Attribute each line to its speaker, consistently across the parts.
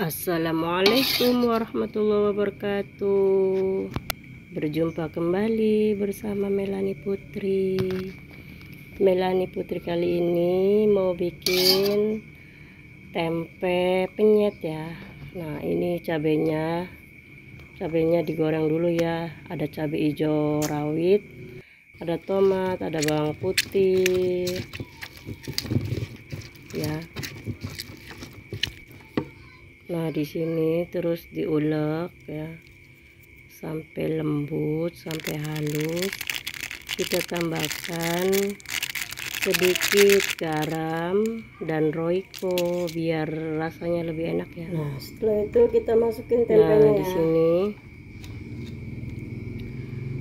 Speaker 1: Assalamualaikum warahmatullahi wabarakatuh. Berjumpa kembali bersama Melani Putri. Melani Putri kali ini mau bikin tempe penyet ya. Nah ini cabenya. Cabenya digoreng dulu ya. Ada cabai hijau rawit Ada tomat, ada bawang putih Ya Nah, di sini terus diulek ya. Sampai lembut, sampai halus. Kita tambahkan sedikit garam dan roiko biar rasanya lebih enak ya. Nah, setelah itu kita masukin tempenya nah, di ya. sini.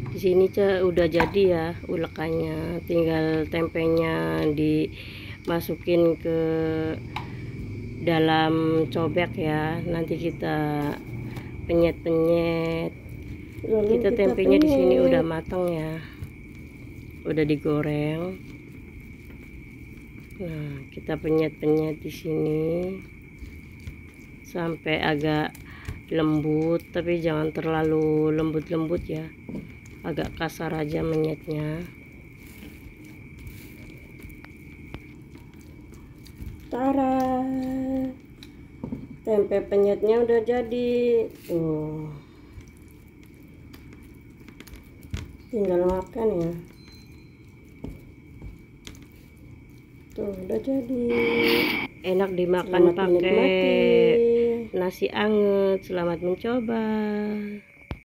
Speaker 1: Di sini udah jadi ya ulekannya. Tinggal tempenya dimasukin ke dalam cobek ya. Nanti kita penyet-penyet. Kita, tempenya di sini udah matang ya. Udah digoreng. Nah kita penyet-penyet di sini. Sampai agak lembut tapi jangan terlalu lembut-lembut ya. Agak kasar aja menyetnya. Tara tempe penyetnya udah jadi. Tuh. Tinggal makan ya. Tuh udah jadi. Enak dimakan pakai nasi anget selamat mencoba